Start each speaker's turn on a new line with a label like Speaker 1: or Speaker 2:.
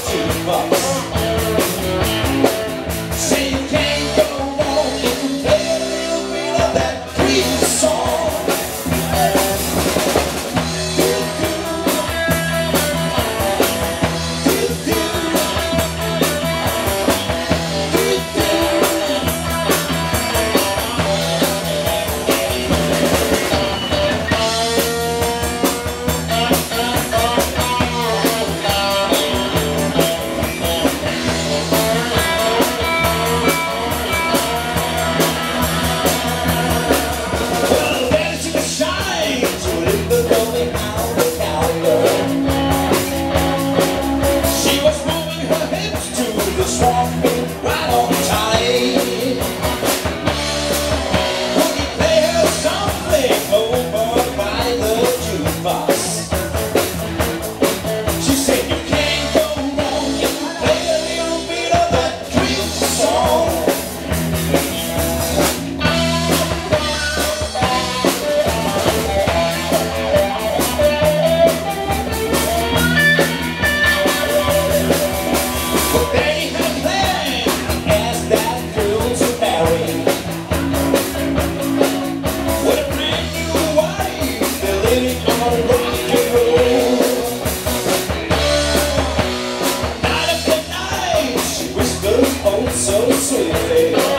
Speaker 1: too much. say